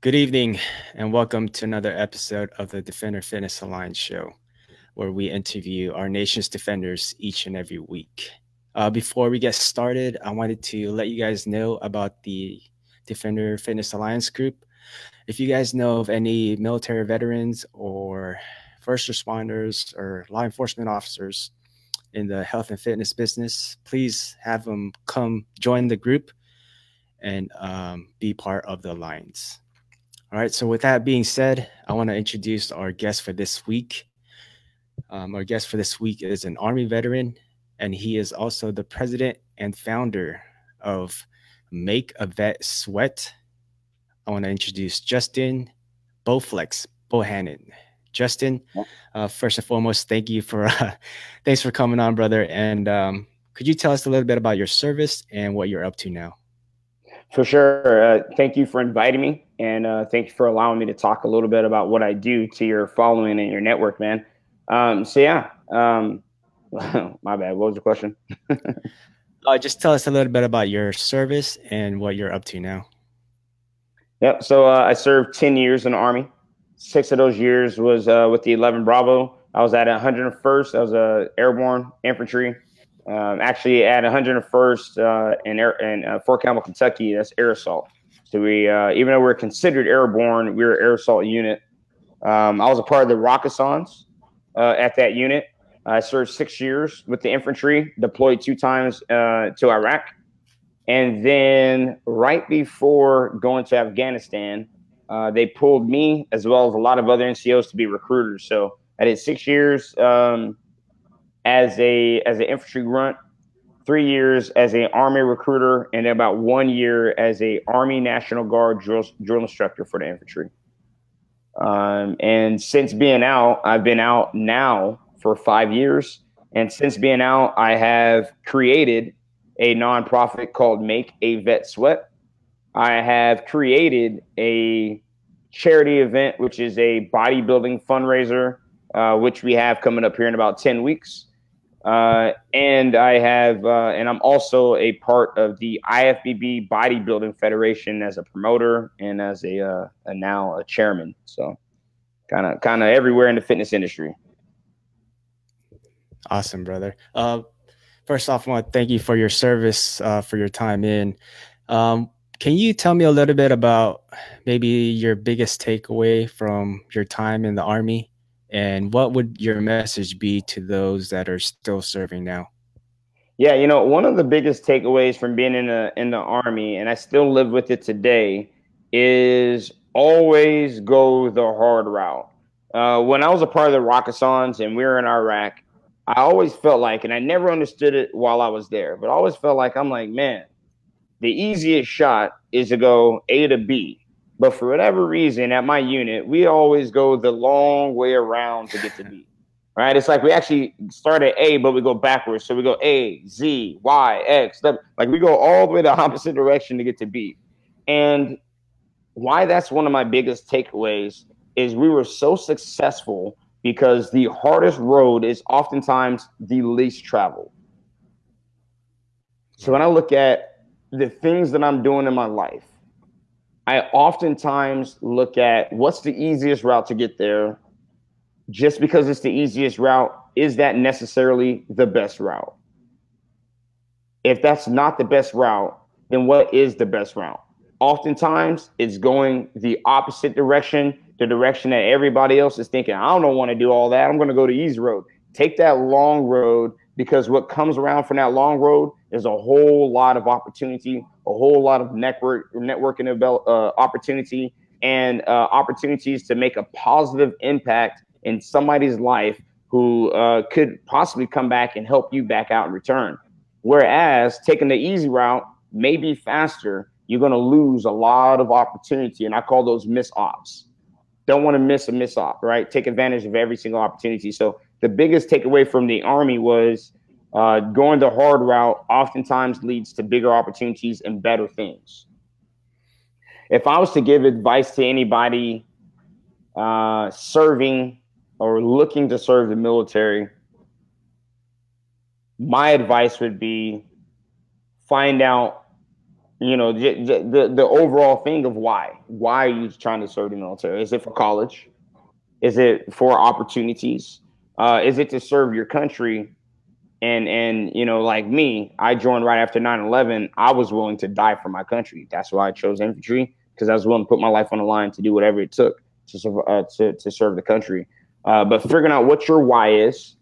Good evening, and welcome to another episode of the Defender Fitness Alliance show, where we interview our nation's defenders each and every week. Uh, before we get started, I wanted to let you guys know about the Defender Fitness Alliance group. If you guys know of any military veterans or first responders or law enforcement officers in the health and fitness business, please have them come join the group and um, be part of the alliance. All right. So, with that being said, I want to introduce our guest for this week. Um, our guest for this week is an Army veteran, and he is also the president and founder of Make a Vet Sweat. I want to introduce Justin Bowflex Bohannon. Justin, uh, first and foremost, thank you for uh, thanks for coming on, brother. And um, could you tell us a little bit about your service and what you're up to now? For sure. Uh, thank you for inviting me, and uh, thank you for allowing me to talk a little bit about what I do to your following and your network, man. Um, so yeah, um, my bad. What was the question? uh, just tell us a little bit about your service and what you're up to now. Yep. So uh, I served ten years in the army. Six of those years was uh, with the 11 Bravo. I was at 101st. I was a airborne infantry. Um, actually, at 101st uh, in, Air, in uh, Fort Campbell, Kentucky, that's air assault. So we, uh, even though we're considered airborne, we were air assault unit. Um, I was a part of the Rakkasans uh, at that unit. I served six years with the infantry, deployed two times uh, to Iraq. And then right before going to Afghanistan, uh, they pulled me as well as a lot of other NCOs to be recruiters. So I did six years um, as a as an infantry grunt, three years as an army recruiter, and about one year as a Army National Guard drill drill instructor for the infantry. Um, and since being out, I've been out now for five years. And since being out, I have created a nonprofit called Make a Vet Sweat I have created a charity event, which is a bodybuilding fundraiser, uh, which we have coming up here in about 10 weeks. Uh, and I have, uh, and I'm also a part of the IFBB Bodybuilding Federation as a promoter and as a, uh, a now a chairman. So, kind of, kind of everywhere in the fitness industry. Awesome, brother. Uh, first off, I want to thank you for your service, uh, for your time in. Um, can you tell me a little bit about maybe your biggest takeaway from your time in the Army? And what would your message be to those that are still serving now? Yeah, you know, one of the biggest takeaways from being in the in the army, and I still live with it today, is always go the hard route. Uh, when I was a part of the Rakkasans and we were in Iraq, I always felt like, and I never understood it while I was there, but I always felt like I'm like, man, the easiest shot is to go A to B. But for whatever reason, at my unit, we always go the long way around to get to B. Right? It's like we actually start at A, but we go backwards. So we go A, Z, Y, X. Like we go all the way the opposite direction to get to B. And why that's one of my biggest takeaways is we were so successful because the hardest road is oftentimes the least traveled. So when I look at the things that I'm doing in my life, I oftentimes look at what's the easiest route to get there. Just because it's the easiest route, is that necessarily the best route? If that's not the best route, then what is the best route? Oftentimes, it's going the opposite direction, the direction that everybody else is thinking. I don't want to do all that. I'm going to go the easy road. Take that long road because what comes around from that long road is a whole lot of opportunity, a whole lot of network networking uh, opportunity, and uh, opportunities to make a positive impact in somebody's life who uh, could possibly come back and help you back out in return. Whereas taking the easy route may be faster, you're going to lose a lot of opportunity, and I call those miss ops. Don't want to miss a miss op, right? Take advantage of every single opportunity. So the biggest takeaway from the army was uh, going the hard route oftentimes leads to bigger opportunities and better things. If I was to give advice to anybody uh, serving or looking to serve the military, my advice would be find out you know, the, the overall thing of why. Why are you trying to serve the military? Is it for college? Is it for opportunities? Uh, is it to serve your country? And and you know, like me, I joined right after 9-11. I was willing to die for my country. That's why I chose infantry because I was willing to put my life on the line to do whatever it took to uh, to, to serve the country. Uh, but figuring out what your why is,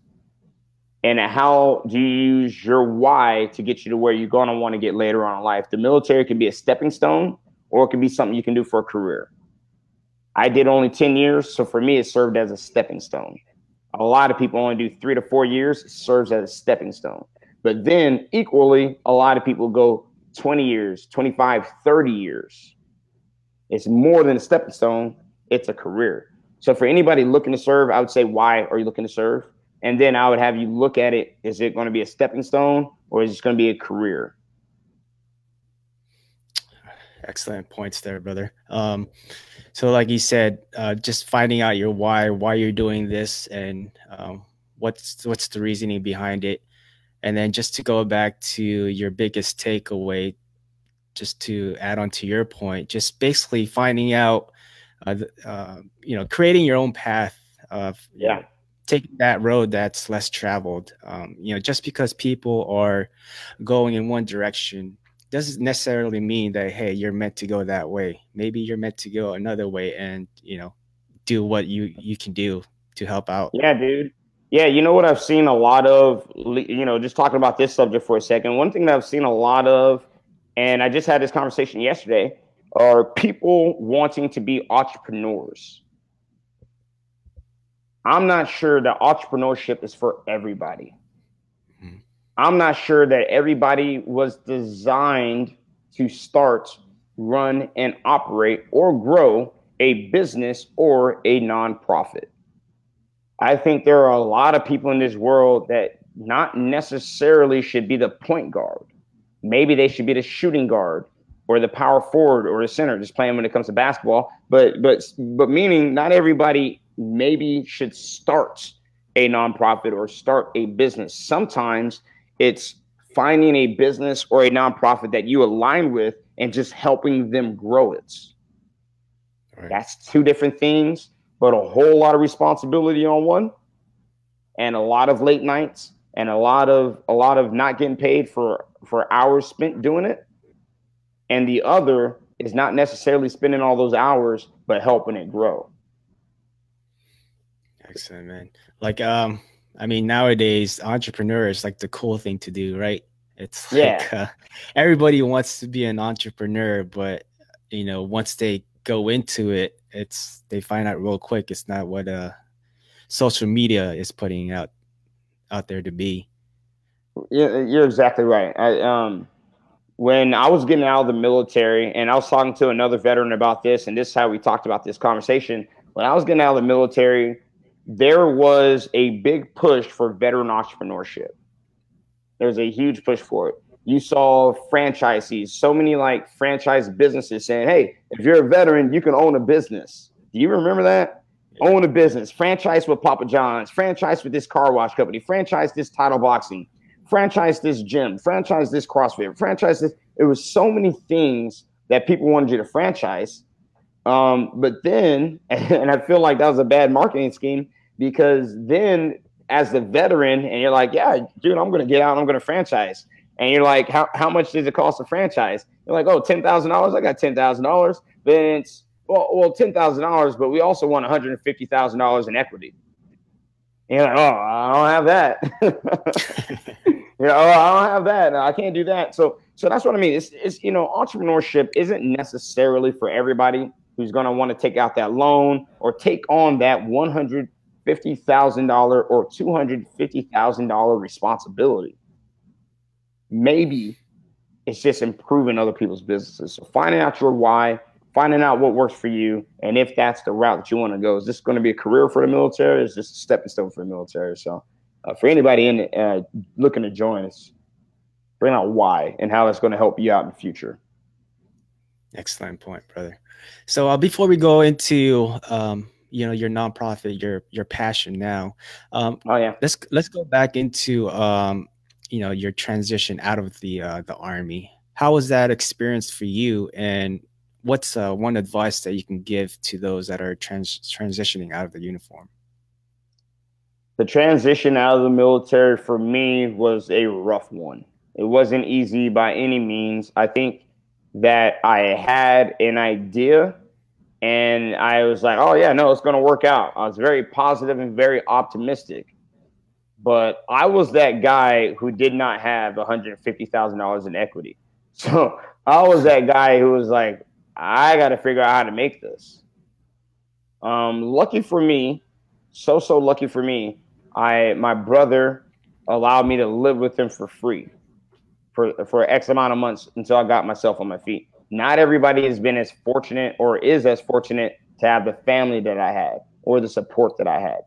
and how do you use your why to get you to where you're going to want to get later on in life. The military can be a stepping stone, or it can be something you can do for a career. I did only 10 years, so for me, it served as a stepping stone. A lot of people only do three to four years, serves as a stepping stone. But then, equally, a lot of people go 20 years, 25, 30 years. It's more than a stepping stone, it's a career. So, for anybody looking to serve, I would say, why are you looking to serve? And then I would have you look at it is it going to be a stepping stone or is it going to be a career? Excellent points there, brother. Um, so, like you said, uh, just finding out your why, why you're doing this, and um, what's what's the reasoning behind it, and then just to go back to your biggest takeaway, just to add on to your point, just basically finding out, uh, uh, you know, creating your own path of yeah taking that road that's less traveled. Um, you know, just because people are going in one direction doesn't necessarily mean that hey, you're meant to go that way. Maybe you're meant to go another way, and you know, do what you you can do to help out. Yeah, dude. Yeah, you know what I've seen a lot of. You know, just talking about this subject for a second. One thing that I've seen a lot of, and I just had this conversation yesterday, are people wanting to be entrepreneurs I'm not sure that entrepreneurship is for everybody. I'm not sure that everybody was designed to start, run, and operate or grow a business or a nonprofit. I think there are a lot of people in this world that not necessarily should be the point guard. Maybe they should be the shooting guard or the power forward or the center, just playing when it comes to basketball. But but but meaning not everybody maybe should start a nonprofit or start a business. Sometimes it's finding a business or a nonprofit that you align with and just helping them grow it. Right. That's two different things, but a whole lot of responsibility on one and a lot of late nights and a lot of a lot of not getting paid for for hours spent doing it. And the other is not necessarily spending all those hours but helping it grow. Excellent, man. Like, um, I mean, nowadays, entrepreneur is like the cool thing to do, right? It's yeah. like uh, everybody wants to be an entrepreneur, but you know, once they go into it, it's they find out real quick it's not what uh social media is putting out out there to be. Yeah, you're exactly right. I um when I was getting out of the military and I was talking to another veteran about this, and this is how we talked about this conversation. When I was getting out of the military, there was a big push for veteran entrepreneurship. There's a huge push for it. You saw franchisees, so many like franchise businesses saying, "Hey, if you're a veteran, you can own a business." Do you remember that? Own a business, franchise with Papa John's, franchise with this car wash company, franchise this title boxing, franchise this gym, franchise this CrossFit, franchise this. It was so many things that people wanted you to franchise. Um, but then, and I feel like that was a bad marketing scheme because then as the veteran and you're like, yeah, dude, I'm going to get out. I'm going to franchise. And you're like, how, how much does it cost to franchise? You're like, oh, $10,000. I got $10,000. Then it's, well, well $10,000, but we also want $150,000 in equity. And you're like, oh, I don't have that. you know, oh, I don't have that. I can't do that. So, so that's what I mean. It's, it's, you know, entrepreneurship isn't necessarily for everybody who's going to want to take out that loan or take on that 100 $50,000 or $250,000 responsibility. Maybe it's just improving other people's businesses. So finding out your why, finding out what works for you, and if that's the route that you want to go. Is this going to be a career for the military? Is this a stepping stone for the military? So uh, for anybody in uh, looking to join us, bring out why and how that's going to help you out in the future. Excellent point, brother. So uh, before we go into um, you know your nonprofit your your passion now um oh yeah let's let's go back into um you know your transition out of the uh the army how was that experience for you? And what's uh, one advice that you can give to those that are trans- transitioning out of the uniform? The transition out of the military for me was a rough one. It wasn't easy by any means. I think that I had an idea and I was like, oh, yeah, no, it's going to work out. I was very positive and very optimistic. But I was that guy who did not have $150,000 in equity. So I was that guy who was like, I got to figure out how to make this. Um, lucky for me, so so lucky for me, I my brother allowed me to live with him for free for for X amount of months until I got myself on my feet. Not everybody has been as fortunate or is as fortunate to have the family that I had or the support that I had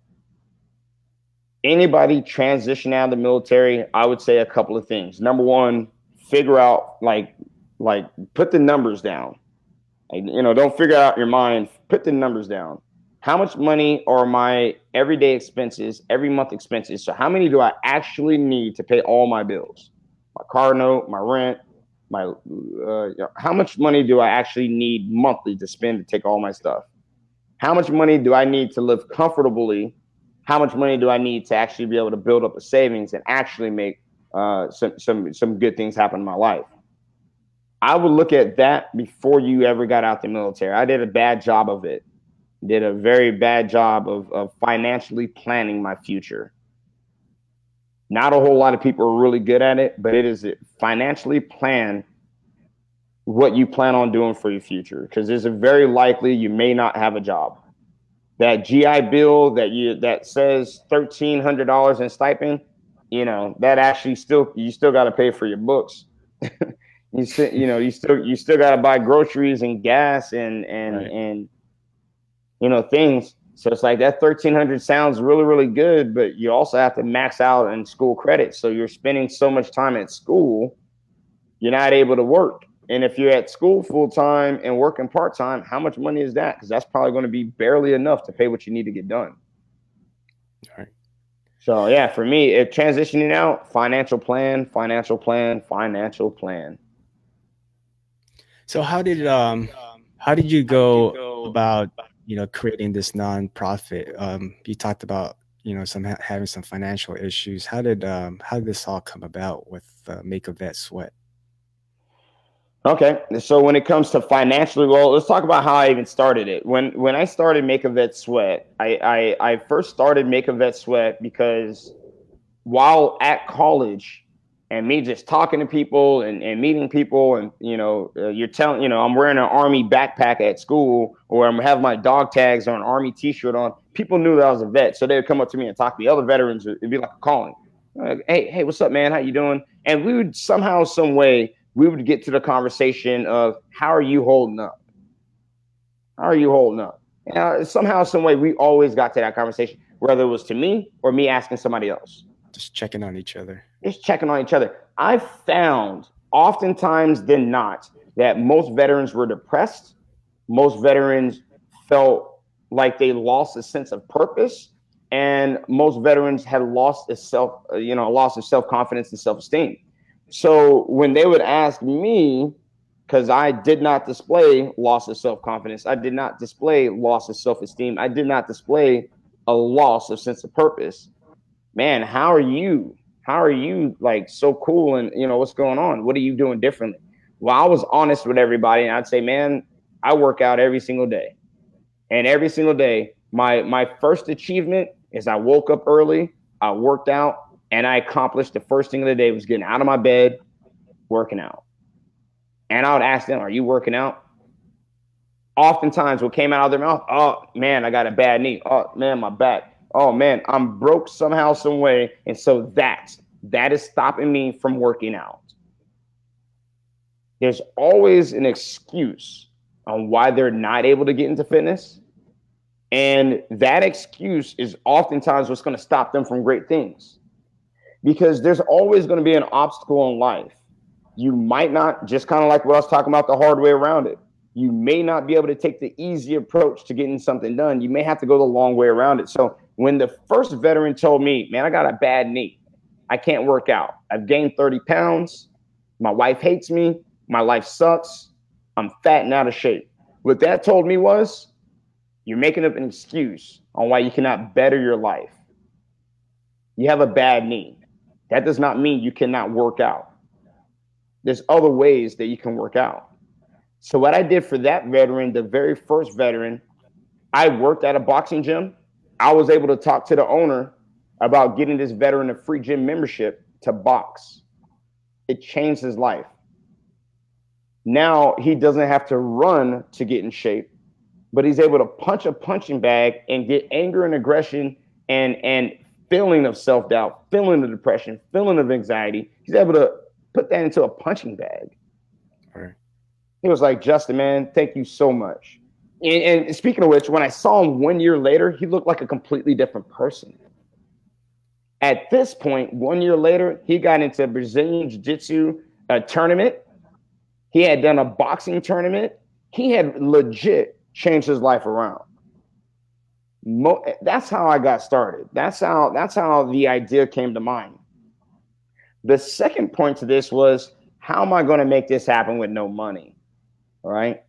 anybody transition out of the military, I would say a couple of things. Number one, figure out like like put the numbers down. Like, you know, don't figure out your mind. Put the numbers down. How much money are my everyday expenses, every month expenses? So how many do I actually need to pay all my bills? My car note, my rent, my uh, how much money do I actually need monthly to spend to take all my stuff? How much money do I need to live comfortably how much money do I need to actually be able to build up a savings and actually make uh, some some some good things happen in my life? I would look at that before you ever got out the military. I did a bad job of it. Did a very bad job of, of financially planning my future. Not a whole lot of people are really good at it, but it is financially plan what you plan on doing for your future because there's a very likely you may not have a job that GI Bill that you that says thirteen hundred dollars in stipend, you know, that actually still you still got to pay for your books. you still you know you still you still got to buy groceries and gas and and right. and you know things. So it's like that thirteen hundred sounds really really good, but you also have to max out in school credits. So you're spending so much time at school, you're not able to work. And if you're at school full time and working part time, how much money is that? Because that's probably going to be barely enough to pay what you need to get done. All right. So yeah, for me, it transitioning out, financial plan, financial plan, financial plan. So how did um how did you go about you know creating this nonprofit? Um, you talked about you know some having some financial issues. How did um how did this all come about with uh, Make a Vet Sweat? Okay, so when it comes to financially, well, let's talk about how I even started it. When when I started Make a Vet Sweat, I I, I first started Make a Vet Sweat because while at college and me just talking to people and, and meeting people and you know uh, you're telling you know i'm wearing an army backpack at school or i'm having my dog tags or an army t-shirt on people knew that i was a vet so they would come up to me and talk to the other veterans it'd be like a calling like, hey hey what's up man how you doing and we would somehow some way we would get to the conversation of how are you holding up? How are you holding up? And somehow, some way, we always got to that conversation, whether it was to me or me asking somebody else. Just checking on each other. Just checking on each other. I found oftentimes than not that most veterans were depressed. Most veterans felt like they lost a sense of purpose, and most veterans had lost a self, you know, a loss of self confidence and self esteem. So when they would ask me, because I did not display loss of self confidence, I did not display loss of self esteem, I did not display a loss of sense of purpose. Man, how are you? How are you like so cool? And you know what's going on? What are you doing differently? Well, I was honest with everybody, and I'd say, man, I work out every single day, and every single day, my my first achievement is I woke up early, I worked out, and I accomplished the first thing of the day was getting out of my bed, working out. And I would ask them, Are you working out? Oftentimes, what came out of their mouth, Oh man, I got a bad knee. Oh man, my back. Oh man, I'm broke somehow, some way. And so that that is stopping me from working out. There's always an excuse on why they're not able to get into fitness. And that excuse is oftentimes what's going to stop them from great things because there's always going to be an obstacle in life. You might not, just kind of like what I was talking about, the hard way around it. You may not be able to take the easy approach to getting something done. You may have to go the long way around it. So when the first veteran told me, man, I got a bad knee, I can't work out, I've gained 30 pounds, my wife hates me, My life sucks. I'm fat and out of shape. What that told me was you're making up an excuse on why you cannot better your life. You have a bad knee. That does not mean you cannot work out. There's other ways that you can work out. So, what I did for that veteran, the very first veteran, I worked at a boxing gym. I was able to talk to the owner about getting this veteran a free gym membership to box. It changed his life. Now he doesn't have to run to get in shape, but he's able to punch a punching bag and get anger and aggression and and feeling of self-doubt, feeling of depression, feeling of anxiety. He's able to put that into a punching bag. Right. He was like, Justin, man, thank you so much. And, and speaking of which, when I saw him one year later, he looked like a completely different person. At this point, one year later, he got into a Brazilian Jiu Jitsu uh, tournament. He had done a boxing tournament. He had legit changed his life around. Mo- that's how I got started. That's how that's how the idea came to mind. The second point to this was how am I going to make this happen with no money? All right.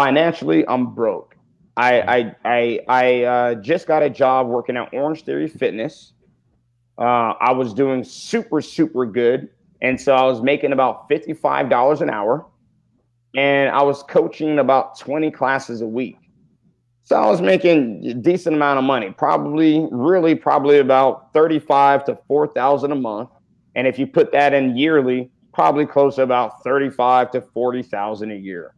Financially, I'm broke. I I I, I uh, just got a job working at Orange Theory Fitness. Uh, I was doing super super good, and so I was making about fifty five dollars an hour, and I was coaching about twenty classes a week. So I was making a decent amount of money, probably really probably about thirty five to four thousand a month, and if you put that in yearly, probably close to about thirty five to forty thousand a year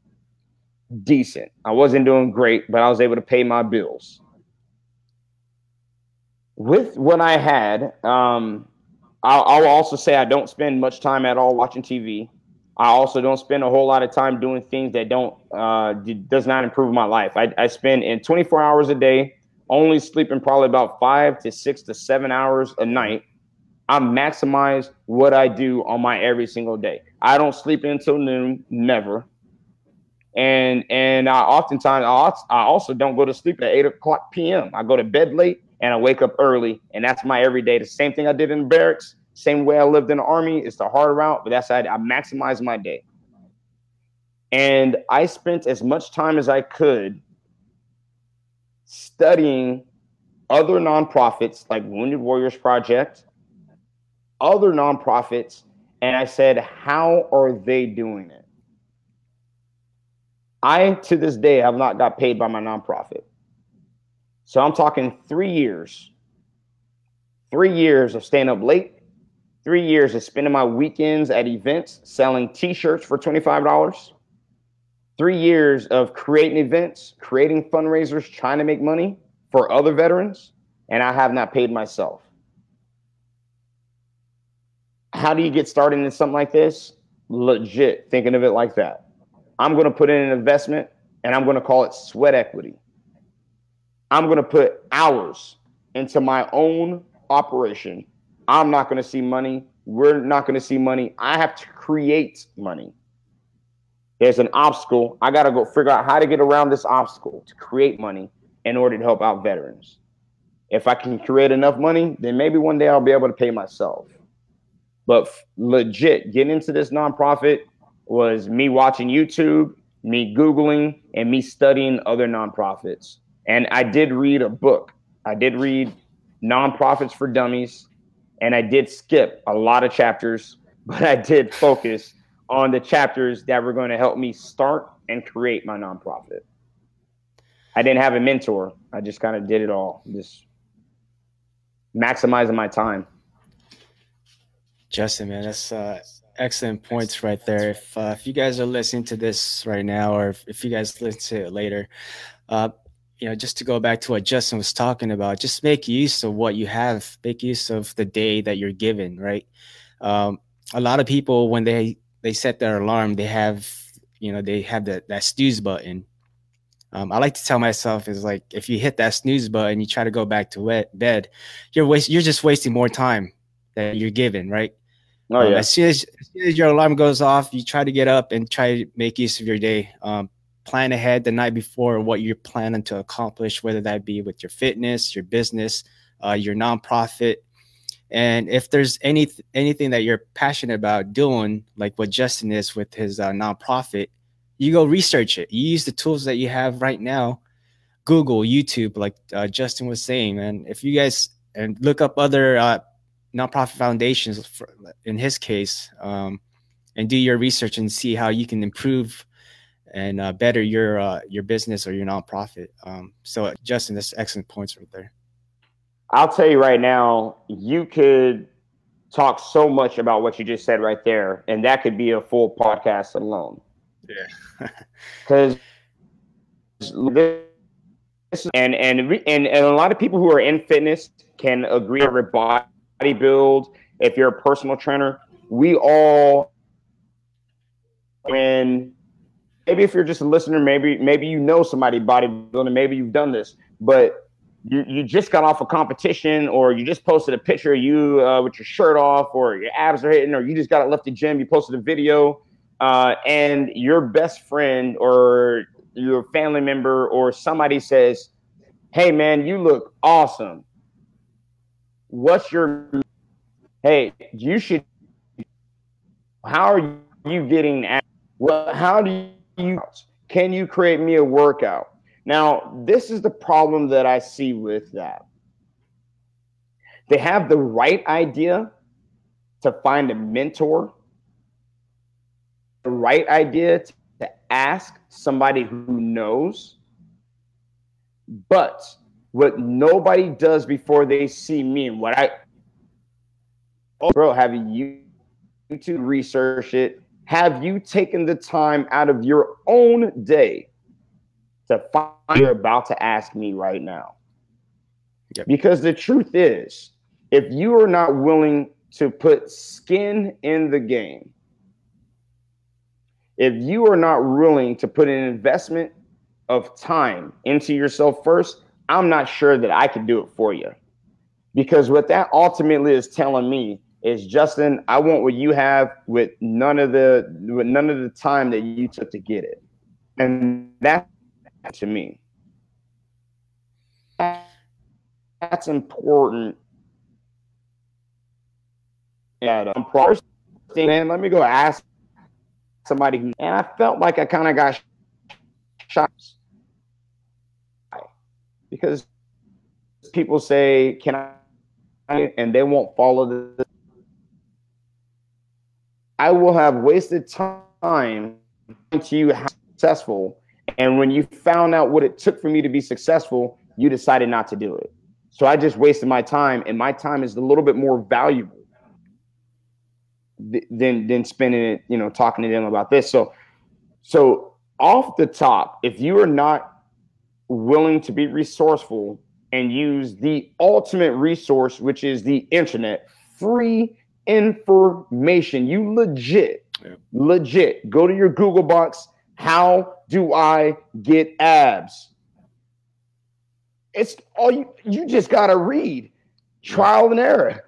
decent. I wasn't doing great, but I was able to pay my bills. With what I had, um, I'll, I'll, also say I don't spend much time at all watching TV. I also don't spend a whole lot of time doing things that don't uh, does not improve my life. I, I spend in 24 hours a day, only sleeping probably about five to six to seven hours a night. I maximize what I do on my every single day. I don't sleep until noon, never and and I oftentimes I also don't go to sleep at eight o'clock p.m. I go to bed late and I wake up early, and that's my everyday. The same thing I did in the barracks, same way I lived in the army. It's the hard route, but that's how I, I maximize my day. And I spent as much time as I could studying other nonprofits like Wounded Warriors Project, other nonprofits, and I said, how are they doing it? I, to this day, have not got paid by my nonprofit. So I'm talking three years, three years of staying up late, three years of spending my weekends at events selling t-shirts for $25, three years of creating events, creating fundraisers, trying to make money for other veterans, and I have not paid myself. How do you get started in something like this? Legit, thinking of it like that. I'm going to put in an investment and I'm going to call it sweat equity. I'm going to put hours into my own operation. I'm not going to see money. We're not going to see money. I have to create money. There's an obstacle. I got to go figure out how to get around this obstacle to create money in order to help out veterans. If I can create enough money, then maybe one day I'll be able to pay myself. But legit, getting into this nonprofit was me watching YouTube, me Googling, and me studying other nonprofits. And I did read a book. I did read Nonprofits for Dummies, and I did skip a lot of chapters, but I did focus on the chapters that were going to help me start and create my nonprofit. I didn't have a mentor. I just kind of did it all, just maximizing my time. Justin, man, that's uh, excellent points right there. If uh, if you guys are listening to this right now, or if, if you guys listen to it later, uh, you know, just to go back to what Justin was talking about, just make use of what you have. Make use of the day that you're given. Right. Um, a lot of people when they they set their alarm, they have you know they have that that snooze button. Um, I like to tell myself is like if you hit that snooze button, you try to go back to bed, you're waste you're just wasting more time that you're given, right? Oh, um, yeah. as, soon as, as, soon as your alarm goes off, you try to get up and try to make use of your day. Um, plan ahead the night before what you're planning to accomplish, whether that be with your fitness, your business, uh, your nonprofit, And if there's any anything that you're passionate about doing, like what Justin is with his uh, nonprofit, you go research it. You use the tools that you have right now, Google, YouTube, like uh, Justin was saying, And If you guys and look up other uh, nonprofit foundations, for, in his case, um, and do your research and see how you can improve and uh, better your uh, your business or your nonprofit. Um, so, Justin, that's excellent points right there. I'll tell you right now, you could talk so much about what you just said right there, and that could be a full podcast alone. Yeah, because this and, and and and a lot of people who are in fitness can agree over body build. If you're a personal trainer, we all when maybe if you're just a listener, maybe maybe you know somebody bodybuilding, maybe you've done this, but you, you just got off a competition or you just posted a picture of you uh, with your shirt off or your abs are hitting or you just got left the gym you posted a video uh, and your best friend or your family member or somebody says hey man you look awesome what's your hey you should how are you getting at well how do you can you create me a workout now, this is the problem that I see with that. They have the right idea to find a mentor, the right idea to ask somebody who knows. But what nobody does before they see me and what I, oh, bro, have you to research it? Have you taken the time out of your own day to find you're about to ask me right now. Yep. Because the truth is, if you are not willing to put skin in the game, if you are not willing to put an investment of time into yourself first, I'm not sure that I can do it for you. Because what that ultimately is telling me is Justin, I want what you have with none of the with none of the time that you took to get it. And that to me. That's important. Yeah, I'm first man, let me go ask somebody and I felt like I kind of got shocked because people say, "Can I?" and they won't follow the. I will have wasted time to you how successful and when you found out what it took for me to be successful, you decided not to do it. So I just wasted my time, and my time is a little bit more valuable than than spending it, you know, talking to them about this. So, so off the top, if you are not willing to be resourceful and use the ultimate resource, which is the internet, free information, you legit, yeah. legit go to your Google box how do I get abs? It's all you, you just got to read trial and error.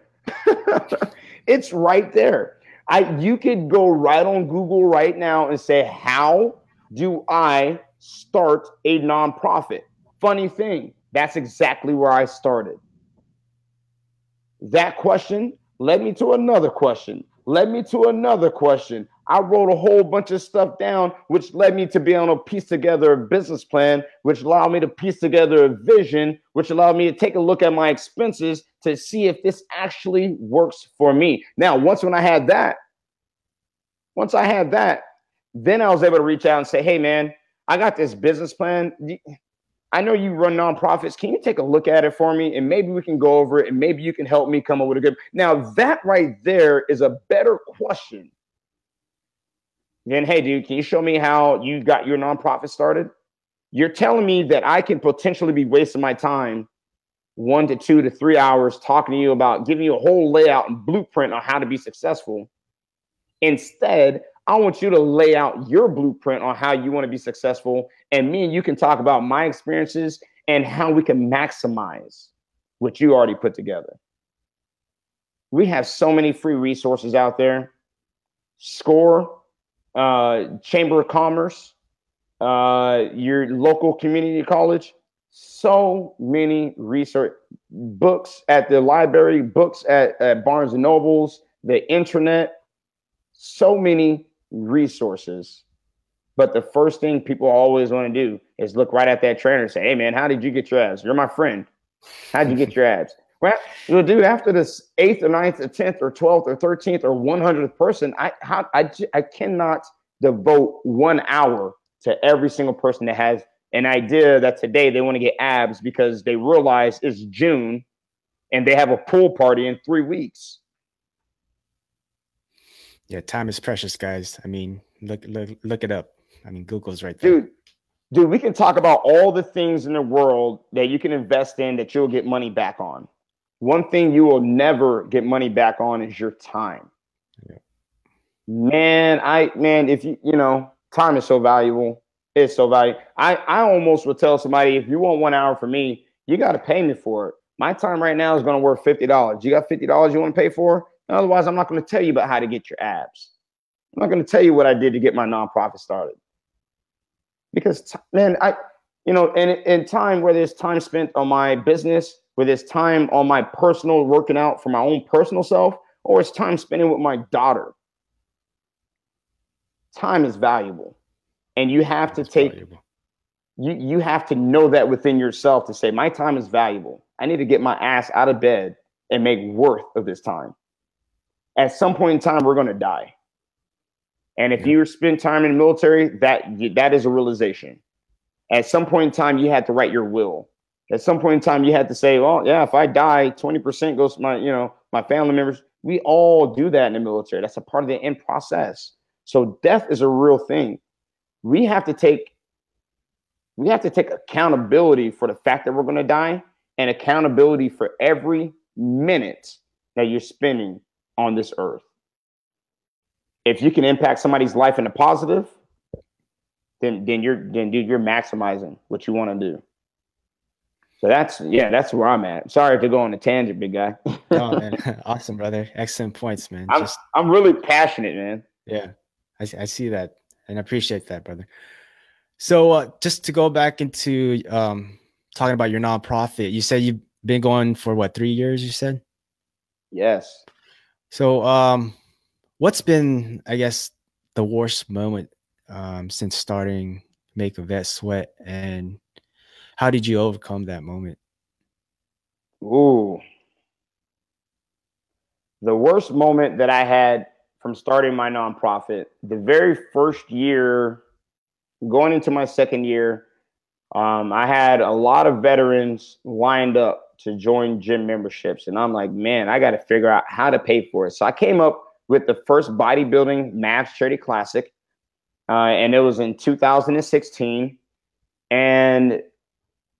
it's right there. I you could go right on Google right now and say, How do I start a nonprofit? Funny thing, that's exactly where I started. That question led me to another question, led me to another question. I wrote a whole bunch of stuff down, which led me to be able to piece together a business plan, which allowed me to piece together a vision, which allowed me to take a look at my expenses to see if this actually works for me. Now, once when I had that, once I had that, then I was able to reach out and say, hey, man, I got this business plan. I know you run nonprofits. Can you take a look at it for me? And maybe we can go over it and maybe you can help me come up with a good. Now, that right there is a better question then hey, dude, can you show me how you got your nonprofit started? You're telling me that I can potentially be wasting my time one to two to three hours talking to you about giving you a whole layout and blueprint on how to be successful. Instead, I want you to lay out your blueprint on how you want to be successful. And me and you can talk about my experiences and how we can maximize what you already put together. We have so many free resources out there. Score uh, Chamber of Commerce, uh, your local community college, so many research books at the library, books at, at Barnes and Nobles, the internet, so many resources. But the first thing people always want to do is look right at that trainer and say, Hey man, how did you get your abs? You're my friend. How'd you get your abs? Well, you know, dude, after this eighth or ninth or tenth or twelfth or thirteenth or one hundredth person, I how I I cannot devote one hour to every single person that has an idea that today they want to get abs because they realize it's June and they have a pool party in three weeks. Yeah, time is precious, guys. I mean, look look look it up. I mean, Google's right there. Dude, dude, we can talk about all the things in the world that you can invest in that you'll get money back on. One thing you will never get money back on is your time. Yeah. Man, I man, if you you know, time is so valuable. It's so valuable. I I almost would tell somebody if you want one hour for me, you got to pay me for it. My time right now is going to worth fifty dollars. You got fifty dollars you want to pay for? Otherwise, I'm not going to tell you about how to get your abs. I'm not going to tell you what I did to get my nonprofit started because man, I you know, in in time where there's time spent on my business, where there's time on my personal working out for my own personal self, or it's time spending with my daughter. Time is valuable, and you have to take. Valuable. You you have to know that within yourself to say my time is valuable. I need to get my ass out of bed and make worth of this time. At some point in time, we're going to die. And if you spend time in the military, that that is a realization. At some point in time, you had to write your will. At some point in time, you had to say, "Well, yeah, if I die, twenty percent goes to my, you know, my family members." We all do that in the military. That's a part of the end process. So death is a real thing. We have to take we have to take accountability for the fact that we're going to die and accountability for every minute that you're spending on this earth if you can impact somebody's life in a positive, then then you're then dude, you're maximizing what you want to do. So that's yeah, that's where I'm at. Sorry to go on a tangent, big guy. oh man, awesome, brother. Excellent points, man. I'm Just, I'm really passionate, man. Yeah, I, I see that and appreciate that, brother. So uh, just to go back into um, talking about your nonprofit, you said you've been going for what three years? You said. Yes. So um, what's been, I guess, the worst moment um, since starting Make a Vet Sweat, and how did you overcome that moment? Ooh, the worst moment that I had from starting my nonprofit, the very first year, going into my second year, um, I had a lot of veterans lined up to join gym memberships. And I'm like, man, I got to figure out how to pay for it. So I came up with the first bodybuilding Mavs Charity Classic, uh, and it was in 2016. And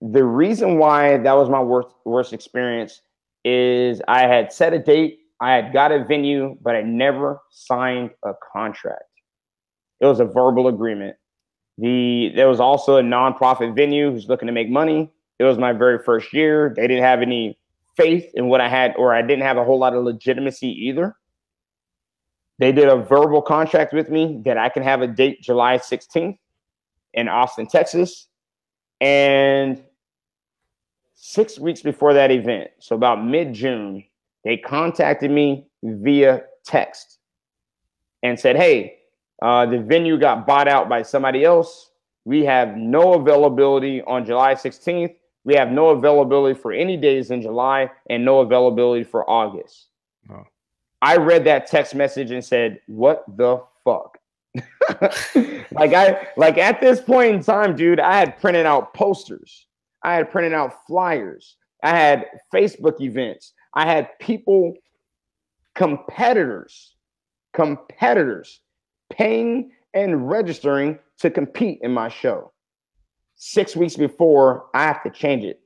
the reason why that was my worst worst experience is I had set a date, I had got a venue, but I never signed a contract. It was a verbal agreement. The there was also a nonprofit venue who's looking to make money. It was my very first year. They didn't have any faith in what I had, or I didn't have a whole lot of legitimacy either. They did a verbal contract with me that I can have a date July 16th in Austin, Texas. And six weeks before that event, so about mid June, they contacted me via text and said, Hey, uh, the venue got bought out by somebody else. We have no availability on July 16th. We have no availability for any days in July and no availability for August. Oh. I read that text message and said, "What the fuck?" like I like at this point in time, dude, I had printed out posters. I had printed out flyers. I had Facebook events. I had people competitors competitors paying and registering to compete in my show. 6 weeks before, I have to change it.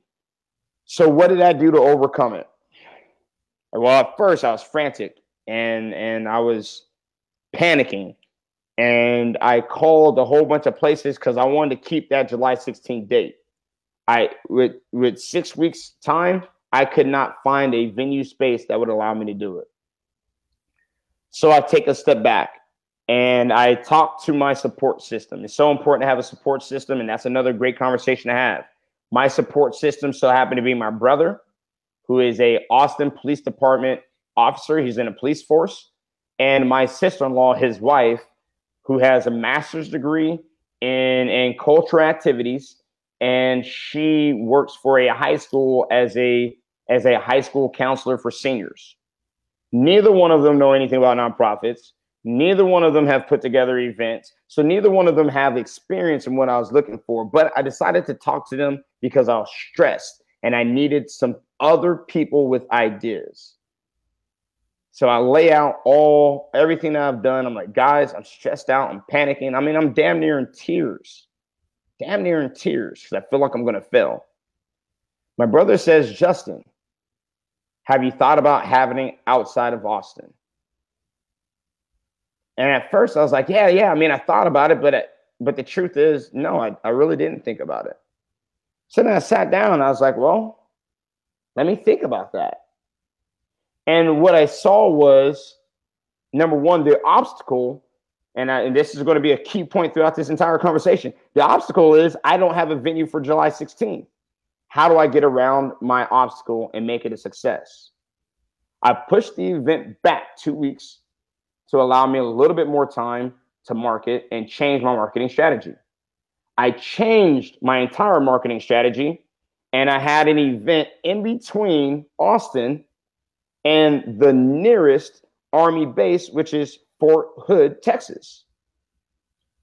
So what did I do to overcome it? Well, at first I was frantic and and I was panicking. And I called a whole bunch of places because I wanted to keep that July 16th date. I with with six weeks time, I could not find a venue space that would allow me to do it. So I take a step back and I talk to my support system. It's so important to have a support system, and that's another great conversation to have. My support system so happened to be my brother, who is a Austin Police Department officer. He's in a police force, and my sister-in-law, his wife, who has a master's degree in in cultural activities, and she works for a high school as a as a high school counselor for seniors. Neither one of them know anything about nonprofits. Neither one of them have put together events. So neither one of them have experience in what I was looking for. But I decided to talk to them because I was stressed and I needed some other people with ideas. So I lay out all everything that I've done. I'm like, guys, I'm stressed out. I'm panicking. I mean, I'm damn near in tears, damn near in tears because I feel like I'm going to fail. My brother says, Justin, have you thought about having it outside of Austin? And at first I was like, yeah, yeah. I mean, I thought about it, but it, but the truth is, no, I, I really didn't think about it. So then I sat down I was like, well, let me think about that. And what I saw was number one, the obstacle, and, I, and this is going to be a key point throughout this entire conversation. The obstacle is I don't have a venue for July 16th. How do I get around my obstacle and make it a success? I pushed the event back two weeks to allow me a little bit more time to market and change my marketing strategy. I changed my entire marketing strategy and I had an event in between Austin and the nearest Army base, which is Fort Hood, Texas.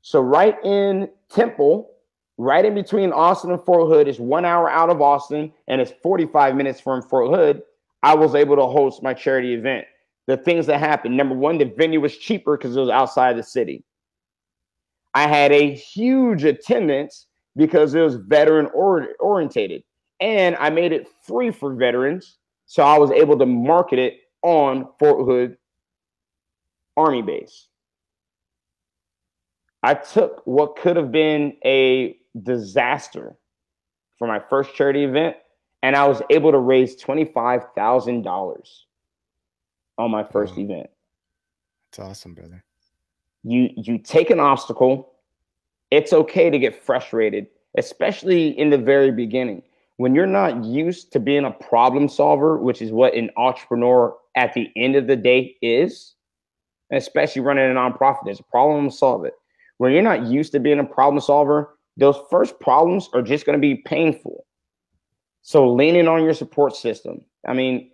So, right in Temple, right in between Austin and Fort Hood, is one hour out of Austin and it's 45 minutes from Fort Hood. I was able to host my charity event the things that happened. Number one, the venue was cheaper because it was outside the city. I had a huge attendance because it was veteran or- orientated, and I made it free for veterans, so I was able to market it on Fort Hood Army Base. I took what could have been a disaster for my first charity event, and I was able to raise twenty-five thousand dollars on my first oh, event. That's awesome, brother. You you take an obstacle. It's okay to get frustrated, especially in the very beginning. When you're not used to being a problem solver, which is what an entrepreneur at the end of the day is, especially running a nonprofit, there's a problem, to solve it. When you're not used to being a problem solver, those first problems are just going to be painful. So leaning on your support system. I mean,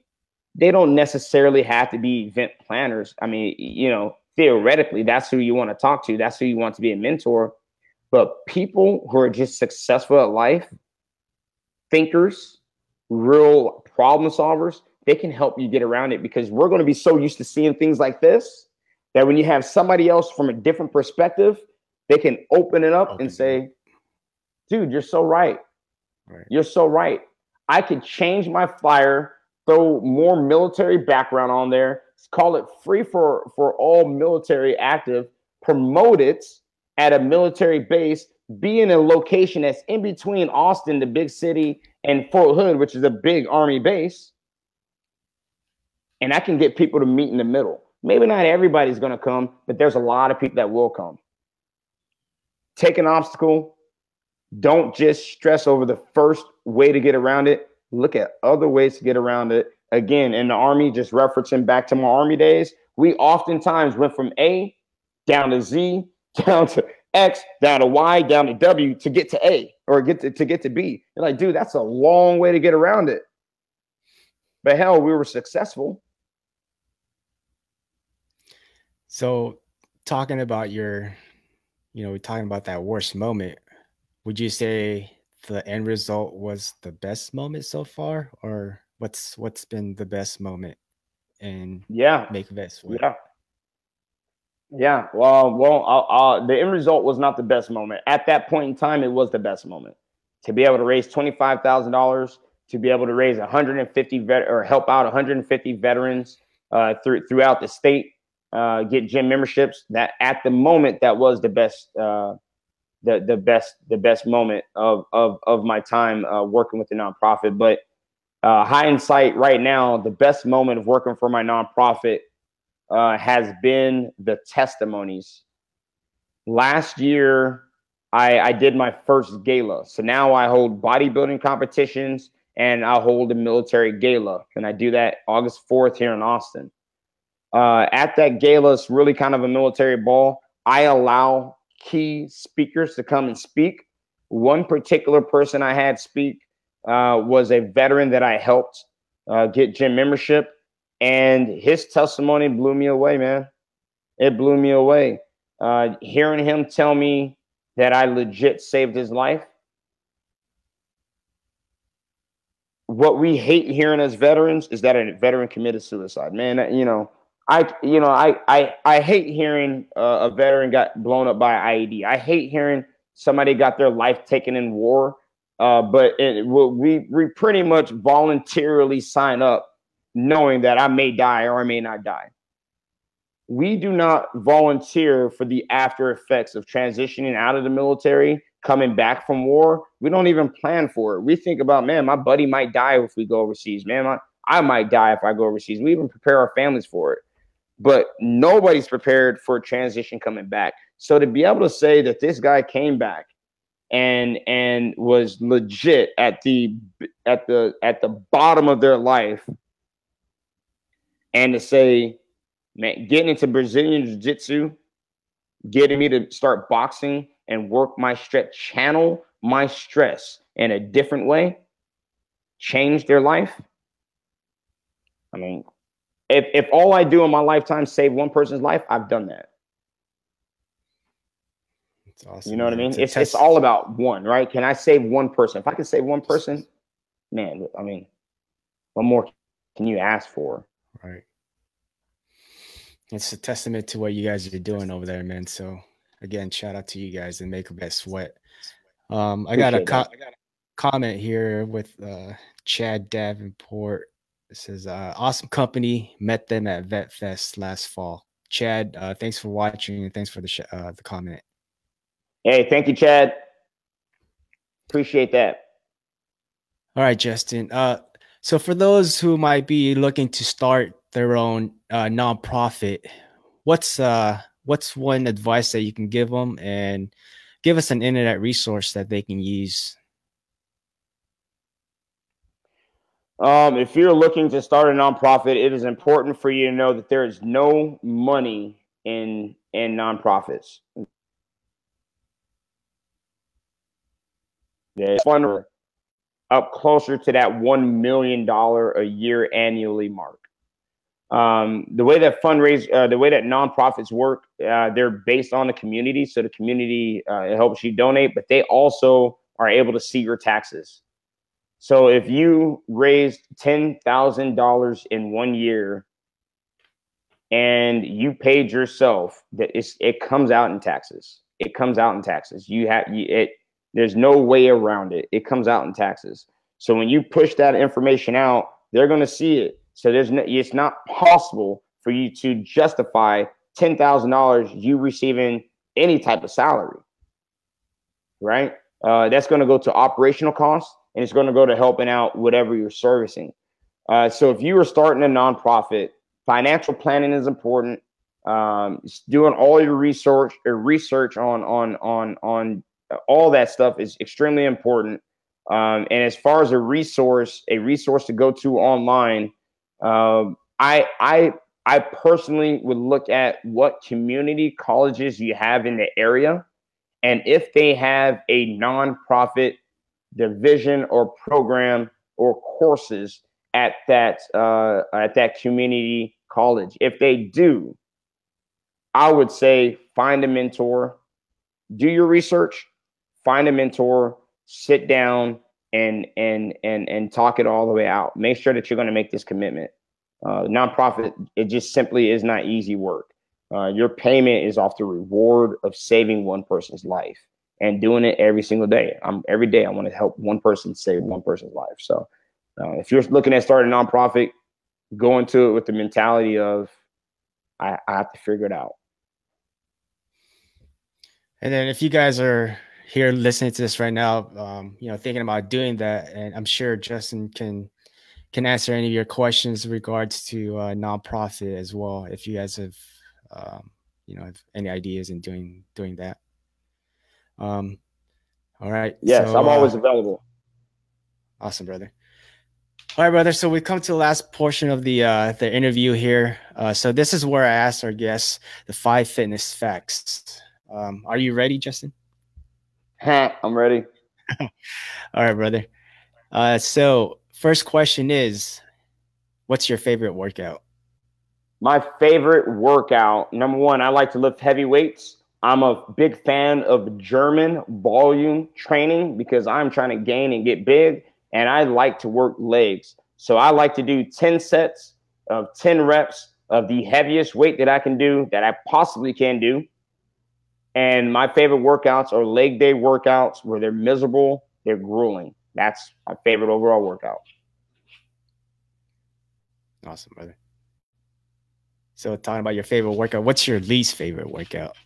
they don't necessarily have to be event planners. I mean, you know, theoretically, that's who you want to talk to. That's who you want to be a mentor. But people who are just successful at life, thinkers, real problem solvers, they can help you get around it because we're going to be so used to seeing things like this that when you have somebody else from a different perspective, they can open it up and say, dude, you're so right. right. You're so right. I could change my flyer throw more military background on there. Call it free for for all military active. Promote it at a military base. Be in a location that's in between Austin, the big city, and Fort Hood, which is a big army base. And I can get people to meet in the middle. Maybe not everybody's going to come, but there's a lot of people that will come. Take an obstacle. Don't just stress over the first way to get around it look at other ways to get around it. Again, in the army, just referencing back to my army days, we oftentimes went from A down to Z, down to X, down to Y, down to W to get to A or get to, to get to B. You're like, dude, that's a long way to get around it. But hell, we were successful. So, talking about your, you know, we're talking about that worst moment. Would you say the end result was the best moment so far, or what's what's been the best moment in yeah make this yeah. Yeah well well I'll, I'll, the end result was not the best moment. At that point in time it was the best moment. To be able to raise $25000 to be able to raise 150 vet or help out 150 veterans uh, through, throughout the state uh, get gym memberships that at the moment that was the best uh, the the best the best moment of of of my time uh, working with the nonprofit. But uh, hindsight, right now, the best moment of working for my nonprofit uh, has been the testimonies. Last year, I, I did my first gala. So now I hold bodybuilding competitions and I hold a military gala. And I do that August 4th here in Austin. Uh, at that gala, it's really kind of a military ball. I allow key speakers to come and speak. One particular person I had speak uh, was a veteran that I helped uh, get gym membership, and his testimony blew me away, man. It blew me away. Uh, hearing him tell me that I legit saved his life. What we hate hearing as veterans is that a veteran committed suicide. Man, you know, I you know I I I hate hearing uh, a veteran got blown up by IED. I hate hearing somebody got their life taken in war. Uh, but it, we we pretty much voluntarily sign up, knowing that I may die or I may not die. We do not volunteer for the after effects of transitioning out of the military, coming back from war. We don't even plan for it. We think about, man, my buddy might die if we go overseas. Man, I, I might die if I go overseas. We even prepare our families for it but nobody's prepared for transition coming back. So to be able to say that this guy came back and and was legit at the at the at the bottom of their life and to say man getting into brazilian jiu-jitsu getting me to start boxing and work my stress channel my stress in a different way change their life i mean if if all I do in my lifetime save one person's life, I've done that. It's awesome. You know what I mean? It's it's, it's all about one, right? Can I save one person? If I can save one person, man, I mean, what more can you ask for? Right. It's a testament to what you guys are doing over there, man. So again, shout out to you guys and Make a Vet Sweat. Um, I got, a co- I got a comment here with uh, Chad Davenport. It says, uh, awesome company. Met them at Vet Fest last fall. Chad, uh, thanks for watching and thanks for the sh- uh, the comment. Hey, thank you, Chad. Appreciate that. All right, Justin. Uh, so for those who might be looking to start their own uh, nonprofit, what's uh, what's one advice that you can give them, and give us an internet resource that they can use Um, if you're looking to start a nonprofit, it is important for you to know that there is no money in in nonprofits. The fund up closer to that one million dollar a year annually mark. Um, the way that fundraise, uh, the way that nonprofits work, uh, they're based on the community. So the community uh, helps you donate, but they also are able to see your taxes. So if you raised ten thousand dollars in one year and you paid yourself, that it comes out in taxes. It comes out in taxes. You have you, it. There's no way around it. It comes out in taxes. So when you push that information out, they're going to see it. So there's no, it's not possible for you to justify ten thousand dollars you receiving any type of salary, right? Uh, that's going to go to operational costs and it's going to go to helping out whatever you're servicing. Uh, so if you are starting a nonprofit, financial planning is important. Um, doing all your research or research on on on on all that stuff is extremely important. Um, and as far as a resource, a resource to go to online, um, I I I personally would look at what community colleges you have in the area, and if they have a nonprofit division or program or courses at that uh, at that community college. If they do, I would say find a mentor, do your research, find a mentor, sit down and and and and talk it all the way out. Make sure that you're going to make this commitment. Uh, nonprofit, it just simply is not easy work. Uh, your payment is off the reward of saving one person's life and doing it every single day. I'm every day I want to help one person save one person's life. So uh, if you're looking at starting a nonprofit, go into it with the mentality of I, I have to figure it out. And then if you guys are here listening to this right now, um, you know, thinking about doing that, and I'm sure Justin can can answer any of your questions regards to uh, nonprofit as well. If you guys have, um, you know, have any ideas in doing doing that. Um, All right. Yes, so, I'm always uh, available. Awesome, brother. All right, brother. So we've come to the last portion of the uh, the interview here. Uh, so this is where I ask our guests the five fitness facts. Um, are you ready, Justin? I'm ready. All right, brother. Uh, so first question is, what's your favorite workout? My favorite workout, number one, I like to lift heavy weights. I'm a big fan of German volume training because I'm trying to gain and get big, and I like to work legs. So I like to do 10 sets of 10 reps of the heaviest weight that I can do, that I possibly can do. And my favorite workouts are leg day workouts where they're miserable, they're grueling. That's my favorite overall workout. Awesome, brother. So, talking about your favorite workout, what's your least favorite workout?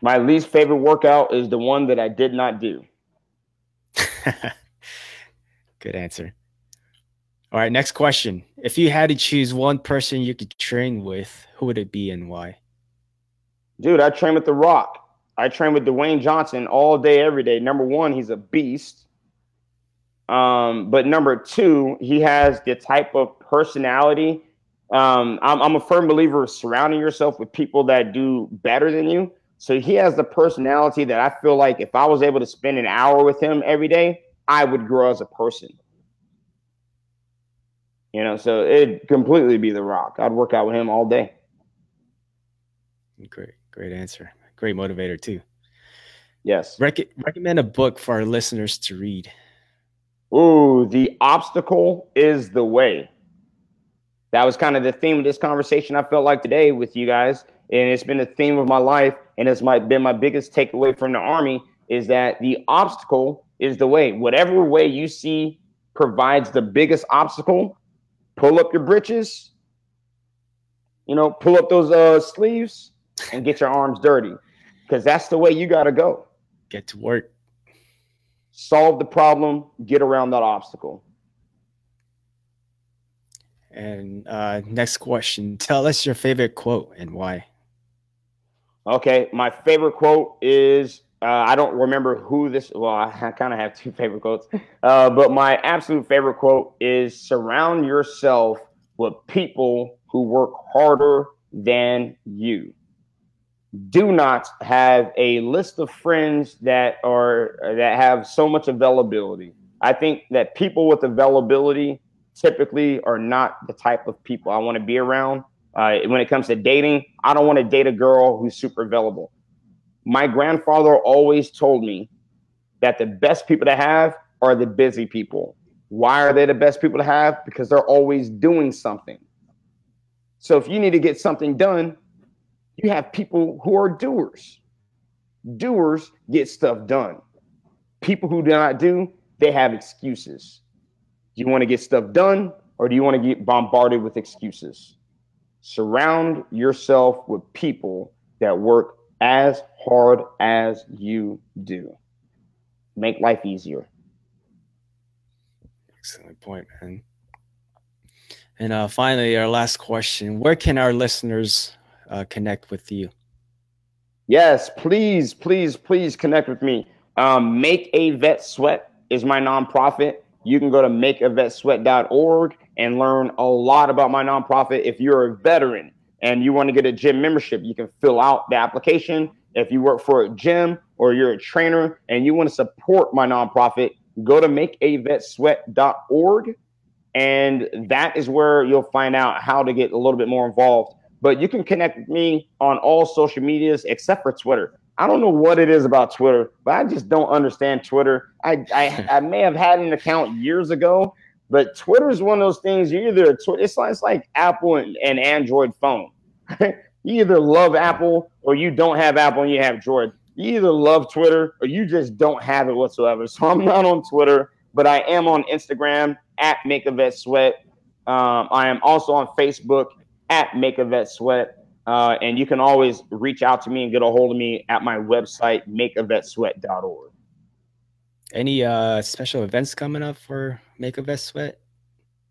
My least favorite workout is the one that I did not do. Good answer. All right, next question. If you had to choose one person you could train with, who would it be and why? Dude, I train with The Rock. I train with Dwayne Johnson all day, every day. Number one, he's a beast. Um, but number two, he has the type of personality. Um, I'm, I'm a firm believer of surrounding yourself with people that do better than you. So he has the personality that I feel like if I was able to spend an hour with him every day, I would grow as a person. You know, so it'd completely be The Rock. I'd work out with him all day. Great. Great answer. Great motivator too. Yes. Rec- recommend a book for our listeners to read. Ooh, the obstacle is the way. That was kind of the theme of this conversation. I felt like today with you guys, and it's been the theme of my life, and it's my been my biggest takeaway from the army is that the obstacle is the way. Whatever way you see provides the biggest obstacle, pull up your britches. You know, pull up those uh, sleeves and get your arms dirty because that's the way you got to go. Get to work. Solve the problem, get around that obstacle. And uh, next question tell us your favorite quote and why. Okay, my favorite quote is uh, I don't remember who this. Well, I, kind of have two favorite quotes, uh, but my absolute favorite quote is: "Surround yourself with people who work harder than you." do not have a list of friends that are that have so much availability. I think that people with availability typically are not the type of people I want to be around. Uh, when it comes to dating, I don't want to date a girl who's super available. My grandfather always told me that the best people to have are the busy people. Why are they the best people to have? Because they're always doing something. So if you need to get something done, you have people who are doers. Doers get stuff done. People who do not do, they have excuses. Do you want to get stuff done or do you want to get bombarded with excuses? Surround yourself with people that work as hard as you do. Make life easier. Excellent point, man. And uh, finally, our last question Where can our listeners uh, connect with you? Yes, please, please, please connect with me. Um, Make a Vet Sweat is my nonprofit. You can go to makeavetsweat.org and learn a lot about my nonprofit. If you're a veteran and you want to get a gym membership, you can fill out the application. If you work for a gym or you're a trainer and you want to support my nonprofit, go to makeavetsweat.org. And that is where you'll find out how to get a little bit more involved but you can connect with me on all social medias except for Twitter. I don't know what it is about Twitter, but I just don't understand Twitter. I I, I may have had an account years ago, but Twitter is one of those things. You either it's like, it's like Apple and, and Android phone. you either love Apple or you don't have Apple and you have Android. You either love Twitter or you just don't have it whatsoever. So I'm not on Twitter, but I am on Instagram at Make a Vet Sweat. Um, I am also on Facebook at Make a Vet Sweat. Uh, and you can always reach out to me and get a hold of me at my website, makeavetsweat.org. Any uh, special events coming up for Make a Vet Sweat?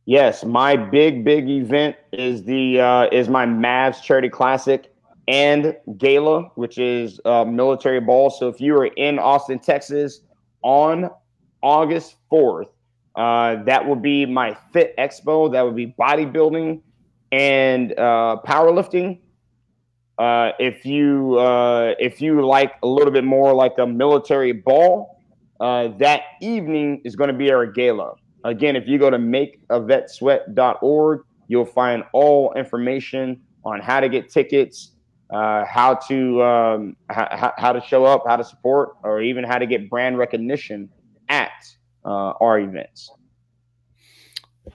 Yes, my big big event is the uh, is my Mavs Charity Classic and Gala, which is uh, military ball. So if you are in Austin, Texas, on August 4th. Uh, that will be my Fit Expo. That will be bodybuilding and uh, powerlifting. Uh, if you uh, if you like a little bit more like a military ball, uh, that evening is going to be our gala. Again, if you go to makeavetsweat.org, you'll find all information on how to get tickets, uh, how to um, h- how to show up, how to support, or even how to get brand recognition at uh, our events.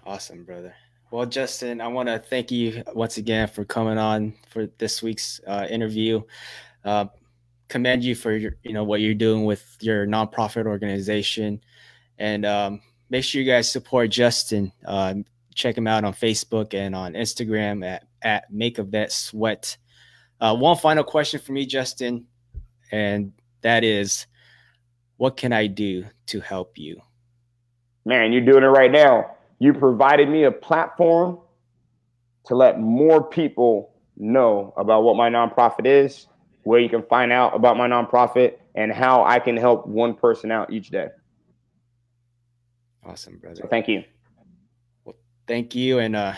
Awesome, brother. Well, Justin, I want to thank you once again for coming on for this week's uh, interview. Commend you for your, you know what you're doing with your nonprofit organization, and um, make sure you guys support Justin. Uh, check him out on Facebook and on Instagram at at Make a Vet Sweat. Uh, one final question for me, Justin, and that is, what can I do to help you? Man, you're doing it right now. You provided me a platform to let more people know about what my nonprofit is, where you can find out about my nonprofit, and how I can help one person out each day. Awesome, brother. So thank you. Well, thank you, and uh,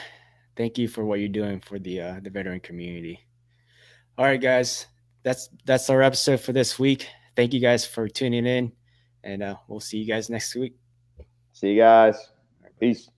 thank you for what you're doing for the uh, the veteran community. All right, guys, that's that's our episode for this week. Thank you guys for tuning in, and uh, we'll see you guys next week. See you guys. Peace.